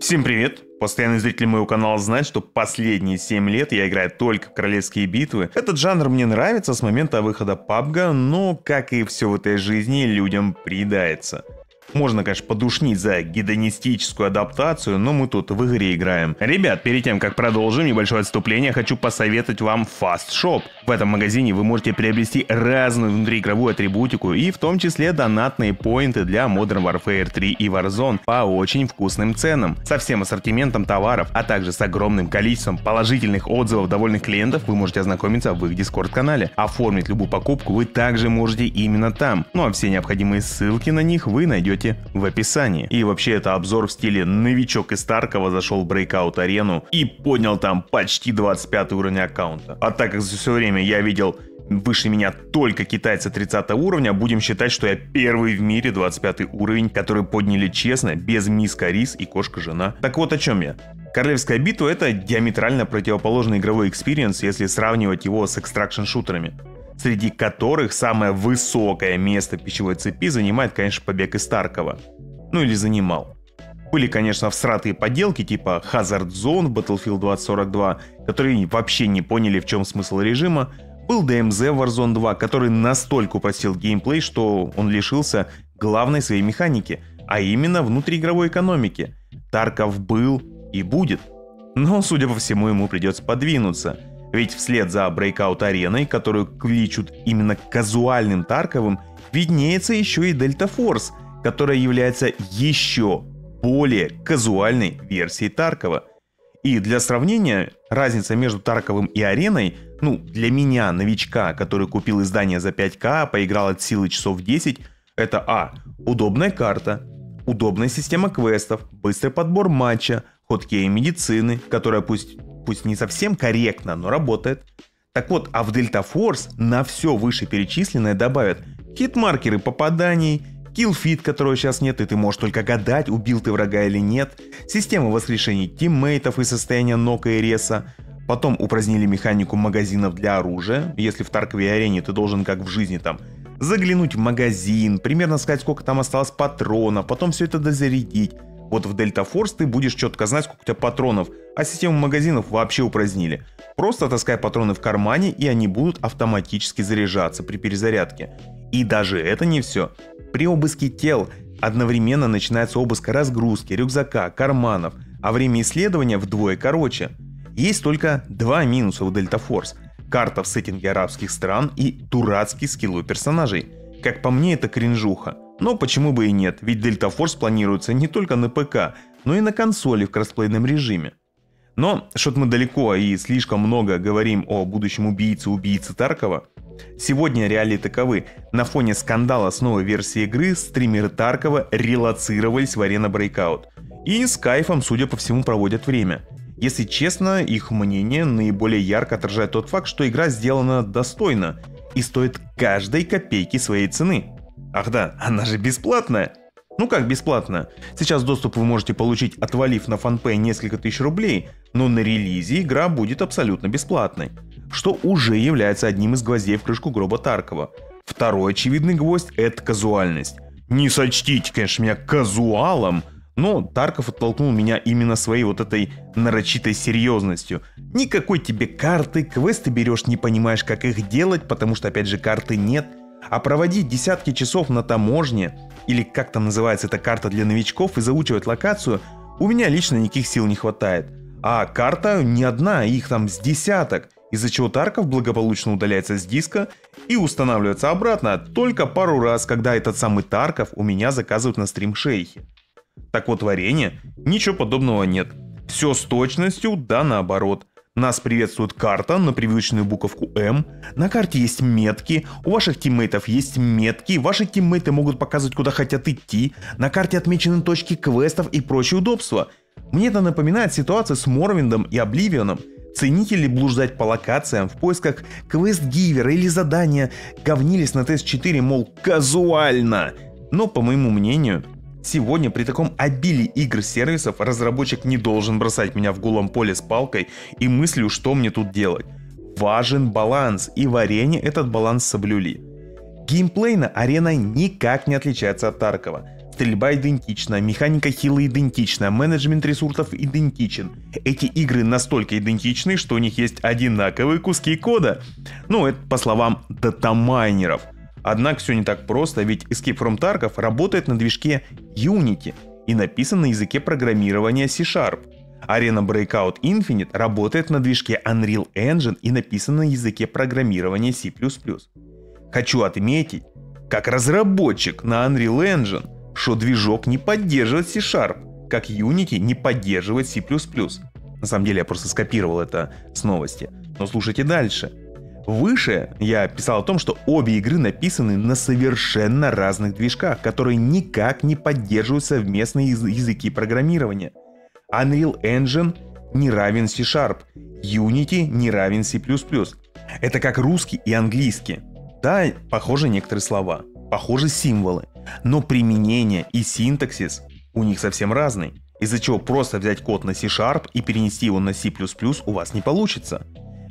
Всем привет! Постоянный зритель моего канала знает, что последние 7 лет я играю только в королевские битвы. Этот жанр мне нравится с момента выхода PUBG, но, как и все в этой жизни, людям приедается. Можно, конечно, подушнить за гедонистическую адаптацию, но мы тут в игре играем. Ребят, перед тем, как продолжим небольшое отступление, хочу посоветовать вам Fast Shop. В этом магазине вы можете приобрести разную внутриигровую атрибутику и в том числе донатные поинты для Modern Warfare 3 и Warzone по очень вкусным ценам. Со всем ассортиментом товаров, а также с огромным количеством положительных отзывов довольных клиентов вы можете ознакомиться в их Discord-канале. Оформить любую покупку вы также можете именно там. Ну а все необходимые ссылки на них вы найдете найдете в описании. И вообще это обзор в стиле новичок из Таркова зашел в Breakout арену и поднял там почти 25 уровень аккаунта. А так как за все время я видел выше меня только китайцы 30 уровня, будем считать, что я первый в мире 25 уровень, который подняли честно, без миска рис и кошка-жена. Так вот о чем я. Королевская битва это диаметрально противоположный игровой experience, если сравнивать его с extraction-шутерами среди которых самое высокое место пищевой цепи занимает, конечно, побег из Таркова. Ну или занимал. Были, конечно, всратые поделки типа Hazard Zone Battlefield 2042, которые вообще не поняли, в чем смысл режима. Был DMZ Warzone 2, который настолько упростил геймплей, что он лишился главной своей механики, а именно внутриигровой экономики. Тарков был и будет. Но, судя по всему, ему придется подвинуться – ведь вслед за Breakout ареной, которую кличут именно казуальным Тарковым, виднеется еще и Delta Force, которая является еще более казуальной версией Таркова. И для сравнения, разница между Тарковым и Ареной, ну, для меня, новичка, который купил издание за 5к, поиграл от силы часов 10, это А. Удобная карта, удобная система квестов, быстрый подбор матча, ходкей медицины, которая пусть пусть не совсем корректно, но работает. Так вот, а в Delta Force на все вышеперечисленное добавят хит-маркеры попаданий, killfeed, которого сейчас нет, и ты можешь только гадать, убил ты врага или нет, система воскрешений тиммейтов и состояния нока и реса, Потом упразднили механику магазинов для оружия. Если в Таркове арене ты должен, как в жизни, там заглянуть в магазин, примерно сказать, сколько там осталось патронов, потом все это дозарядить. Вот в Delta Force ты будешь четко знать, сколько у тебя патронов, а систему магазинов вообще упразднили. Просто таскай патроны в кармане, и они будут автоматически заряжаться при перезарядке. И даже это не все. При обыске тел одновременно начинается обыск разгрузки, рюкзака, карманов, а время исследования вдвое короче. Есть только два минуса у Delta Force. Карта в сеттинге арабских стран и дурацкий скилл у персонажей. Как по мне, это кринжуха. Но почему бы и нет, ведь Delta Force планируется не только на ПК, но и на консоли в кроссплейном режиме. Но что-то мы далеко и слишком много говорим о будущем убийце убийцы Таркова. Сегодня реалии таковы. На фоне скандала с новой версией игры стримеры Таркова релацировались в арена Breakout. И с кайфом, судя по всему, проводят время. Если честно, их мнение наиболее ярко отражает тот факт, что игра сделана достойно и стоит каждой копейки своей цены. Ах да, она же бесплатная. Ну как бесплатно? Сейчас доступ вы можете получить, отвалив на фанпэй несколько тысяч рублей, но на релизе игра будет абсолютно бесплатной. Что уже является одним из гвоздей в крышку гроба Таркова. Второй очевидный гвоздь – это казуальность. Не сочтите, конечно, меня казуалом, но Тарков оттолкнул меня именно своей вот этой нарочитой серьезностью. Никакой тебе карты, квесты берешь, не понимаешь, как их делать, потому что, опять же, карты нет – а проводить десятки часов на таможне, или как там называется эта карта для новичков, и заучивать локацию, у меня лично никаких сил не хватает. А карта не одна, их там с десяток, из-за чего Тарков благополучно удаляется с диска и устанавливается обратно только пару раз, когда этот самый Тарков у меня заказывают на стрим шейхи. Так вот, варенье, ничего подобного нет. Все с точностью, да наоборот – нас приветствует карта на привычную буковку М. На карте есть метки, у ваших тиммейтов есть метки, ваши тиммейты могут показывать, куда хотят идти. На карте отмечены точки квестов и прочие удобства. Мне это напоминает ситуацию с Морвиндом и Обливионом. Ценители блуждать по локациям в поисках квест-гивера или задания говнились на тест-4, мол, казуально. Но, по моему мнению, Сегодня при таком обилии игр-сервисов разработчик не должен бросать меня в голом поле с палкой и мыслью, что мне тут делать. Важен баланс, и в арене этот баланс соблюли. Геймплейно арена никак не отличается от Таркова. Стрельба идентична, механика хила идентична, менеджмент ресурсов идентичен. Эти игры настолько идентичны, что у них есть одинаковые куски кода. Ну, это по словам датамайнеров. Однако все не так просто, ведь Escape from Tarkov работает на движке Unity и написан на языке программирования C-Sharp. Arena Breakout Infinite работает на движке Unreal Engine и написана на языке программирования C++. Хочу отметить, как разработчик на Unreal Engine, что движок не поддерживает C-Sharp, как Unity не поддерживает C++. На самом деле я просто скопировал это с новости. Но слушайте дальше. Выше я писал о том, что обе игры написаны на совершенно разных движках, которые никак не поддерживают совместные языки программирования – Unreal Engine не равен C-Sharp, Unity не равен C++. Это как русский и английский. Да, похожи некоторые слова, похожи символы, но применение и синтаксис у них совсем разный, из-за чего просто взять код на C-Sharp и перенести его на C++ у вас не получится.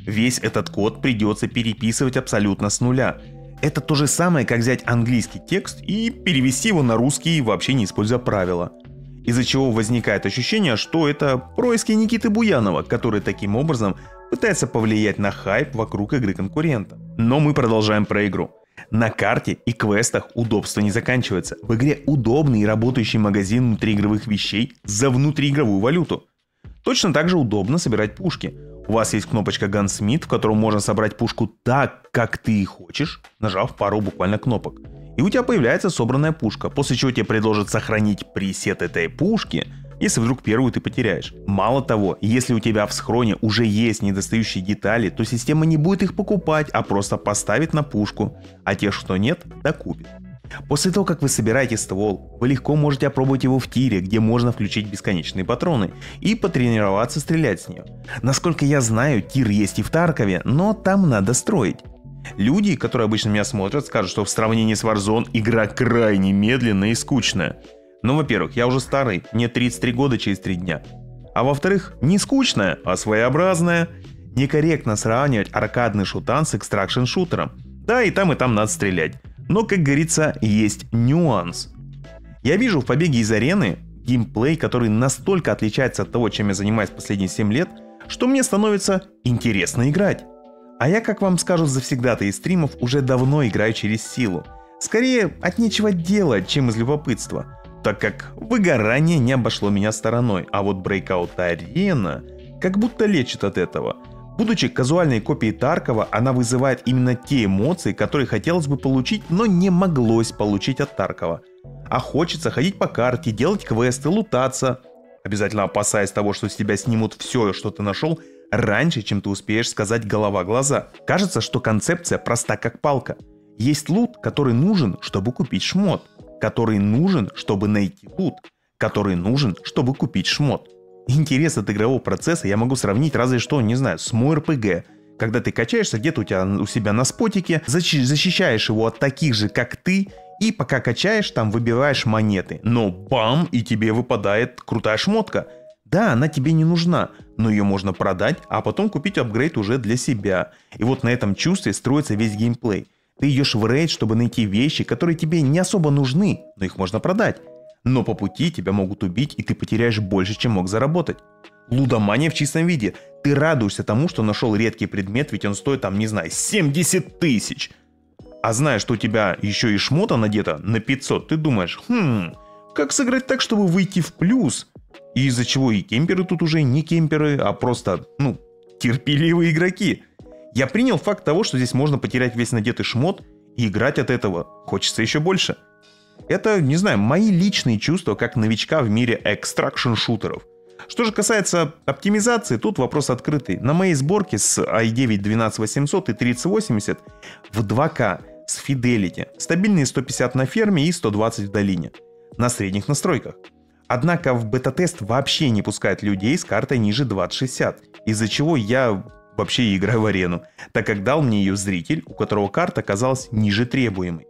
Весь этот код придется переписывать абсолютно с нуля. Это то же самое, как взять английский текст и перевести его на русский, вообще не используя правила из-за чего возникает ощущение, что это происки Никиты Буянова, который таким образом пытается повлиять на хайп вокруг игры конкурента. Но мы продолжаем про игру. На карте и квестах удобство не заканчивается. В игре удобный и работающий магазин внутриигровых вещей за внутриигровую валюту. Точно так же удобно собирать пушки. У вас есть кнопочка Gunsmith, в котором можно собрать пушку так, как ты и хочешь, нажав пару буквально кнопок и у тебя появляется собранная пушка, после чего тебе предложат сохранить пресет этой пушки, если вдруг первую ты потеряешь. Мало того, если у тебя в схроне уже есть недостающие детали, то система не будет их покупать, а просто поставит на пушку, а тех, что нет, докупит. После того, как вы собираете ствол, вы легко можете опробовать его в тире, где можно включить бесконечные патроны, и потренироваться стрелять с нее. Насколько я знаю, тир есть и в Таркове, но там надо строить. Люди, которые обычно меня смотрят, скажут, что в сравнении с Warzone игра крайне медленная и скучная. Ну, во-первых, я уже старый, мне 33 года через 3 дня. А во-вторых, не скучная, а своеобразная. Некорректно сравнивать аркадный шутан с экстракшн-шутером. Да, и там, и там надо стрелять. Но, как говорится, есть нюанс. Я вижу в побеге из арены геймплей, который настолько отличается от того, чем я занимаюсь последние 7 лет, что мне становится интересно играть. А я, как вам скажут завсегдаты из стримов, уже давно играю через силу. Скорее от нечего делать, чем из любопытства, так как выгорание не обошло меня стороной, а вот Breakout Arena как будто лечит от этого. Будучи казуальной копией Таркова, она вызывает именно те эмоции, которые хотелось бы получить, но не моглось получить от Таркова. А хочется ходить по карте, делать квесты, лутаться, обязательно опасаясь того, что с тебя снимут все, что ты нашел, раньше, чем ты успеешь сказать голова-глаза. Кажется, что концепция проста как палка. Есть лут, который нужен, чтобы купить шмот, который нужен, чтобы найти лут, который нужен, чтобы купить шмот. Интерес от игрового процесса я могу сравнить разве что, не знаю, с мой РПГ, когда ты качаешься где-то у тебя у себя на спотике, защищаешь его от таких же, как ты, и пока качаешь, там выбиваешь монеты. Но бам, и тебе выпадает крутая шмотка. Да, она тебе не нужна, но ее можно продать, а потом купить апгрейд уже для себя. И вот на этом чувстве строится весь геймплей. Ты идешь в рейд, чтобы найти вещи, которые тебе не особо нужны, но их можно продать. Но по пути тебя могут убить, и ты потеряешь больше, чем мог заработать. Лудомания в чистом виде. Ты радуешься тому, что нашел редкий предмет, ведь он стоит там, не знаю, 70 тысяч. А зная, что у тебя еще и шмота надето на 500, ты думаешь, хм, как сыграть так, чтобы выйти в плюс? И из-за чего и кемперы тут уже не кемперы, а просто, ну, терпеливые игроки. Я принял факт того, что здесь можно потерять весь надетый шмот и играть от этого хочется еще больше. Это, не знаю, мои личные чувства как новичка в мире экстракшн-шутеров. Что же касается оптимизации, тут вопрос открытый. На моей сборке с i9 12800 и 3080 в 2К с Fidelity стабильные 150 на ферме и 120 в долине. На средних настройках. Однако в бета-тест вообще не пускают людей с картой ниже 2060, из-за чего я вообще играю в арену, так как дал мне ее зритель, у которого карта оказалась ниже требуемой.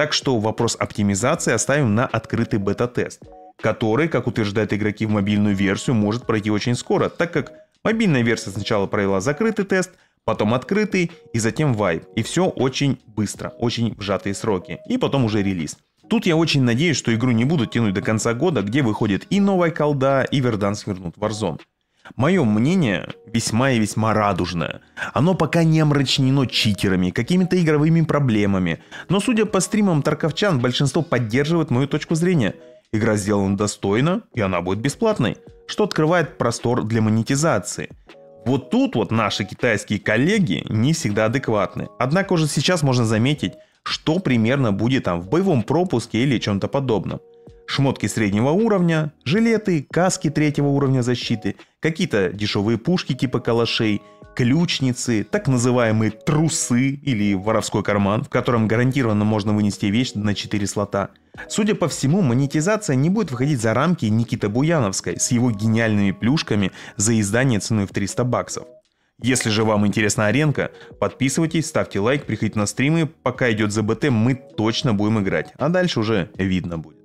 Так что вопрос оптимизации оставим на открытый бета-тест, который, как утверждают игроки в мобильную версию, может пройти очень скоро, так как мобильная версия сначала провела закрытый тест, потом открытый и затем вайп. И все очень быстро, очень в сжатые сроки. И потом уже релиз. Тут я очень надеюсь, что игру не будут тянуть до конца года, где выходит и новая колда, и Верданс вернут Warzone. Мое мнение весьма и весьма радужное. Оно пока не омрачнено читерами, какими-то игровыми проблемами. Но судя по стримам тарковчан, большинство поддерживает мою точку зрения. Игра сделана достойно, и она будет бесплатной, что открывает простор для монетизации. Вот тут вот наши китайские коллеги не всегда адекватны. Однако уже сейчас можно заметить, что примерно будет там в боевом пропуске или чем-то подобном шмотки среднего уровня, жилеты, каски третьего уровня защиты, какие-то дешевые пушки типа калашей, ключницы, так называемые трусы или воровской карман, в котором гарантированно можно вынести вещь на 4 слота. Судя по всему, монетизация не будет выходить за рамки Никиты Буяновской с его гениальными плюшками за издание ценой в 300 баксов. Если же вам интересна аренка, подписывайтесь, ставьте лайк, приходите на стримы. Пока идет ЗБТ, мы точно будем играть. А дальше уже видно будет.